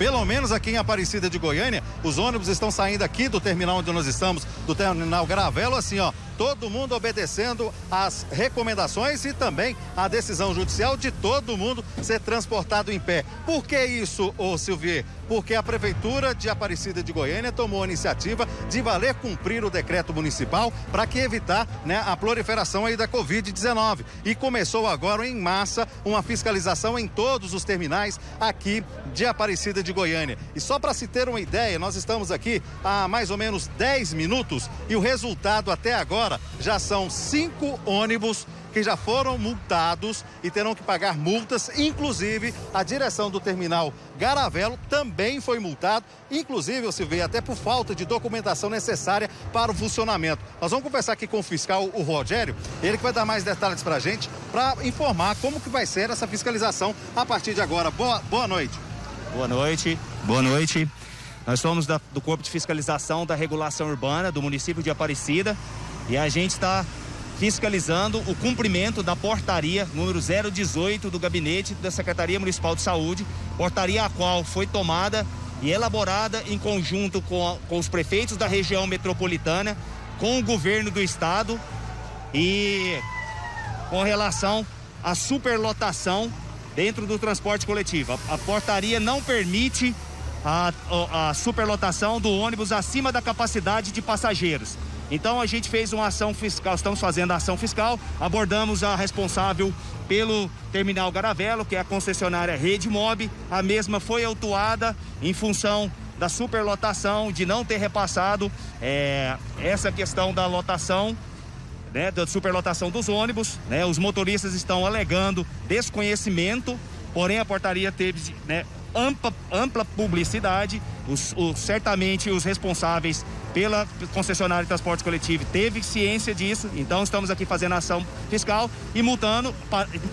Pelo menos aqui em Aparecida de Goiânia, os ônibus estão saindo aqui do terminal onde nós estamos, do terminal Gravelo, assim, ó, todo mundo obedecendo às recomendações e também à decisão judicial de todo mundo ser transportado em pé. Por que isso, ô Silvier? Porque a Prefeitura de Aparecida de Goiânia tomou a iniciativa de valer cumprir o decreto municipal para que evitar né, a proliferação aí da Covid-19. E começou agora em massa uma fiscalização em todos os terminais aqui de Aparecida de Goiânia. E só para se ter uma ideia, nós estamos aqui há mais ou menos 10 minutos e o resultado até agora já são cinco ônibus que já foram multados e terão que pagar multas. Inclusive, a direção do terminal Garavelo também foi multado. Inclusive, se vê até por falta de documentação necessária para o funcionamento. Nós vamos conversar aqui com o fiscal, o Rogério, ele que vai dar mais detalhes para a gente, para informar como que vai ser essa fiscalização a partir de agora. Boa, boa noite. Boa noite, boa noite. Nós somos da, do Corpo de Fiscalização da Regulação Urbana do município de Aparecida e a gente está fiscalizando o cumprimento da portaria número 018 do gabinete da Secretaria Municipal de Saúde, portaria a qual foi tomada e elaborada em conjunto com, a, com os prefeitos da região metropolitana, com o governo do estado e com relação à superlotação dentro do transporte coletivo. A, a portaria não permite a, a superlotação do ônibus acima da capacidade de passageiros. Então a gente fez uma ação fiscal, estamos fazendo a ação fiscal, abordamos a responsável pelo terminal Garavelo, que é a concessionária Rede Mob. A mesma foi autuada em função da superlotação, de não ter repassado é, essa questão da lotação né, da superlotação dos ônibus, né, os motoristas estão alegando desconhecimento, porém a portaria teve né, ampla, ampla publicidade, os, os, certamente os responsáveis pela concessionária de transporte coletivo teve ciência disso, então estamos aqui fazendo ação fiscal e multando,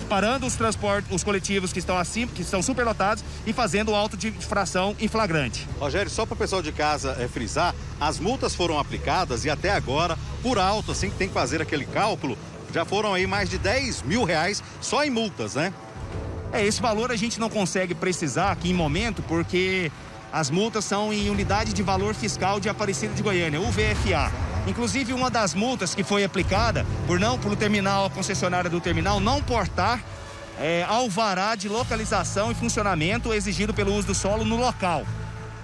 parando os transportes, os coletivos que estão acima, que estão superlotados e fazendo auto de infração em flagrante. Rogério, só para o pessoal de casa é, frisar, as multas foram aplicadas e até agora, por alto, assim que tem que fazer aquele cálculo, já foram aí mais de 10 mil reais só em multas, né? É, esse valor a gente não consegue precisar aqui em momento, porque as multas são em unidade de valor fiscal de Aparecida de Goiânia, UVFA. Inclusive, uma das multas que foi aplicada por não pelo terminal, a concessionária do terminal, não portar é, alvará de localização e funcionamento exigido pelo uso do solo no local.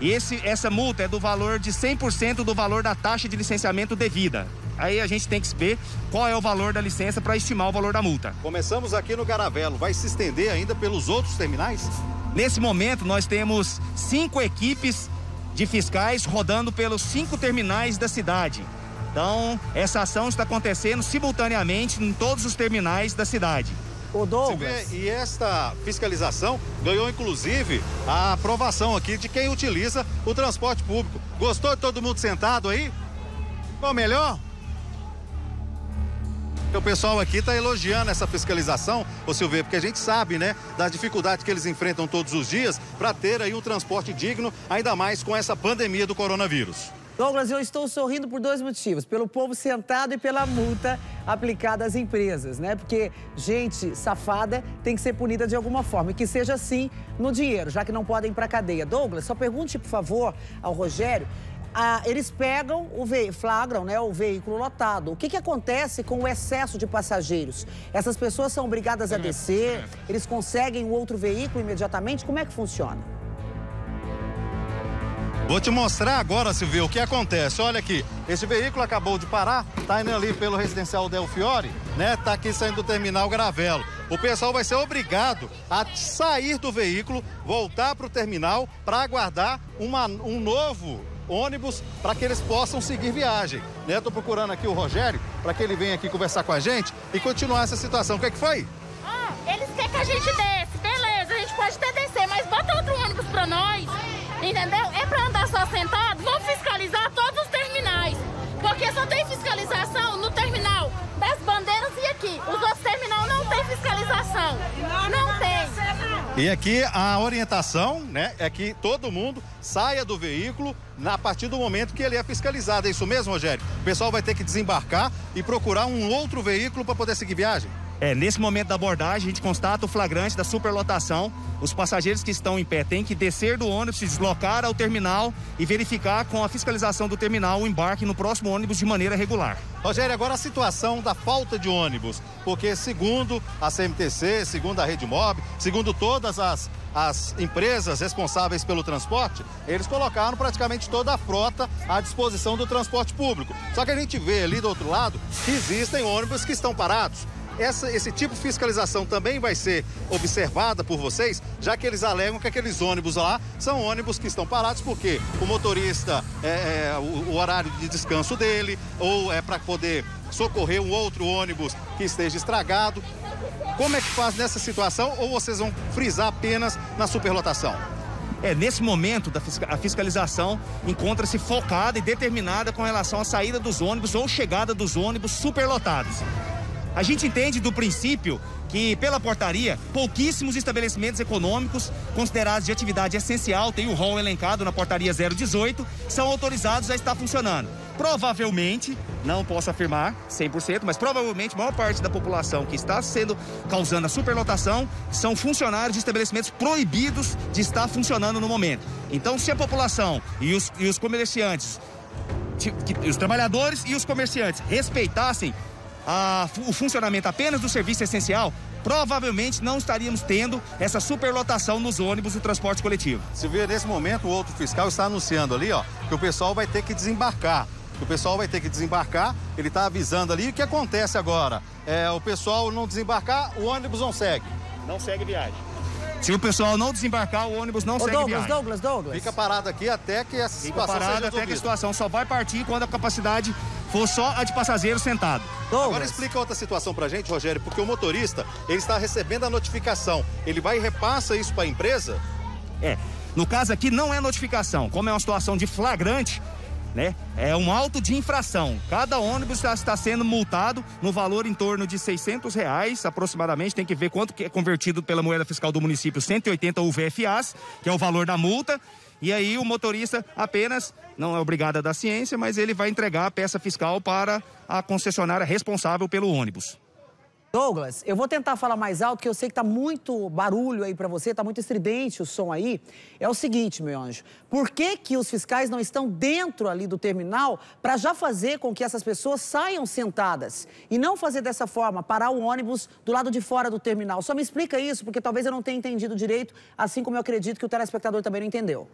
Esse, essa multa é do valor de 100% do valor da taxa de licenciamento devida. Aí a gente tem que ver qual é o valor da licença para estimar o valor da multa. Começamos aqui no Garavelo. Vai se estender ainda pelos outros terminais? Nesse momento, nós temos cinco equipes de fiscais rodando pelos cinco terminais da cidade. Então, essa ação está acontecendo simultaneamente em todos os terminais da cidade. O Douglas. e esta fiscalização ganhou inclusive a aprovação aqui de quem utiliza o transporte público. Gostou de todo mundo sentado aí? Ficou melhor? O pessoal aqui está elogiando essa fiscalização, ô Silveira, porque a gente sabe, né, da dificuldade que eles enfrentam todos os dias para ter aí um transporte digno, ainda mais com essa pandemia do coronavírus. Douglas, eu estou sorrindo por dois motivos. Pelo povo sentado e pela multa aplicada às empresas, né? Porque gente safada tem que ser punida de alguma forma. E que seja assim no dinheiro, já que não podem ir para cadeia. Douglas, só pergunte, por favor, ao Rogério ah, eles pegam o veículo, flagram né, o veículo lotado. O que, que acontece com o excesso de passageiros? Essas pessoas são obrigadas a descer, eles conseguem um outro veículo imediatamente? Como é que funciona? Vou te mostrar agora, Silvio, o que acontece. Olha aqui, esse veículo acabou de parar, tá indo ali pelo residencial Del Fiore, né? Tá aqui saindo do terminal Gravelo. O pessoal vai ser obrigado a sair do veículo, voltar para o terminal para aguardar uma, um novo ônibus para que eles possam seguir viagem. Né? Estou procurando aqui o Rogério para que ele venha aqui conversar com a gente e continuar essa situação. O que, é que foi? Ah, eles querem que a gente desce, beleza, a gente pode até descer, mas bota outro ônibus para nós, entendeu? É para andar só sentado, vamos fiscalizar todos os terminais, porque só tem fiscalização no terminal E aqui a orientação, né, é que todo mundo saia do veículo a partir do momento que ele é fiscalizado. É isso mesmo, Rogério? O pessoal vai ter que desembarcar e procurar um outro veículo para poder seguir viagem? É, nesse momento da abordagem, a gente constata o flagrante da superlotação. Os passageiros que estão em pé têm que descer do ônibus, se deslocar ao terminal e verificar com a fiscalização do terminal o embarque no próximo ônibus de maneira regular. Rogério, agora a situação da falta de ônibus, porque segundo a CMTC, segundo a Rede Mob, segundo todas as, as empresas responsáveis pelo transporte, eles colocaram praticamente toda a frota à disposição do transporte público. Só que a gente vê ali do outro lado que existem ônibus que estão parados. Essa, esse tipo de fiscalização também vai ser observada por vocês, já que eles alegam que aqueles ônibus lá são ônibus que estão parados porque o motorista, é, é o, o, horário de descanso dele, ou é para poder socorrer um outro ônibus que esteja estragado. Como é que faz nessa situação ou vocês vão frisar apenas na superlotação? É, nesse momento, da, a fiscalização encontra-se focada e determinada com relação à saída dos ônibus ou chegada dos ônibus superlotados. A gente entende do princípio que, pela portaria, pouquíssimos estabelecimentos econômicos considerados de atividade essencial, tem o rol elencado na portaria 018, são autorizados a estar funcionando. Provavelmente, não posso afirmar 100%, mas provavelmente a maior parte da população que está sendo causando a superlotação são funcionários de estabelecimentos proibidos de estar funcionando no momento. Então, se a população e os, e os comerciantes, os trabalhadores e os comerciantes respeitassem a, o funcionamento apenas do serviço essencial, provavelmente não estaríamos tendo essa superlotação nos ônibus do transporte coletivo. Se vê nesse momento o outro fiscal está anunciando ali, ó, que o pessoal vai ter que desembarcar. Que o pessoal vai ter que desembarcar, ele está avisando ali. O que acontece agora? É, o pessoal não desembarcar, o ônibus não segue. Não segue viagem. Se o pessoal não desembarcar, o ônibus não Ô, segue Douglas, viagem. Douglas, Douglas. Fica parado aqui até que essa Fica situação parado até que a situação só vai partir quando a capacidade for só a de passageiro sentado. Douglas. Agora explica outra situação pra gente, Rogério, porque o motorista, ele está recebendo a notificação. Ele vai e repassa isso para a empresa? É. No caso aqui não é notificação, como é uma situação de flagrante, né? É um auto de infração. Cada ônibus já está sendo multado no valor em torno de 600 reais, aproximadamente. Tem que ver quanto que é convertido pela moeda fiscal do município, 180 UVFAs, que é o valor da multa. E aí o motorista apenas, não é obrigado a dar ciência, mas ele vai entregar a peça fiscal para a concessionária responsável pelo ônibus. Douglas, eu vou tentar falar mais alto, que eu sei que tá muito barulho aí para você, tá muito estridente o som aí. É o seguinte, meu anjo, por que que os fiscais não estão dentro ali do terminal para já fazer com que essas pessoas saiam sentadas e não fazer dessa forma, parar o ônibus do lado de fora do terminal? Só me explica isso, porque talvez eu não tenha entendido direito, assim como eu acredito que o telespectador também não entendeu.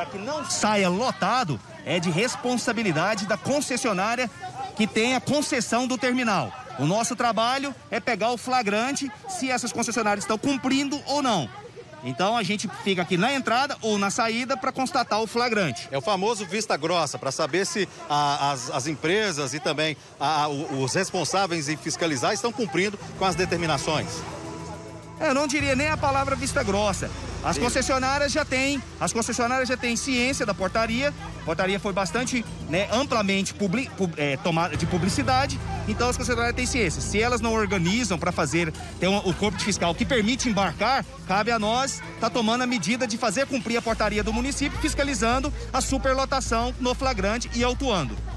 Para que não saia lotado é de responsabilidade da concessionária que tem a concessão do terminal. O nosso trabalho é pegar o flagrante se essas concessionárias estão cumprindo ou não. Então a gente fica aqui na entrada ou na saída para constatar o flagrante. É o famoso vista grossa, para saber se a, as, as, empresas e também a, os responsáveis em fiscalizar estão cumprindo com as determinações. Eu não diria nem a palavra vista grossa. As concessionárias já têm, as concessionárias já têm ciência da portaria. A portaria foi bastante, né, amplamente publi, pub, é, tomada de publicidade. Então as concessionárias têm ciência. Se elas não organizam para fazer ter um, o corpo de fiscal que permite embarcar, cabe a nós estar tá tomando a medida de fazer cumprir a portaria do município, fiscalizando a superlotação no flagrante e autuando.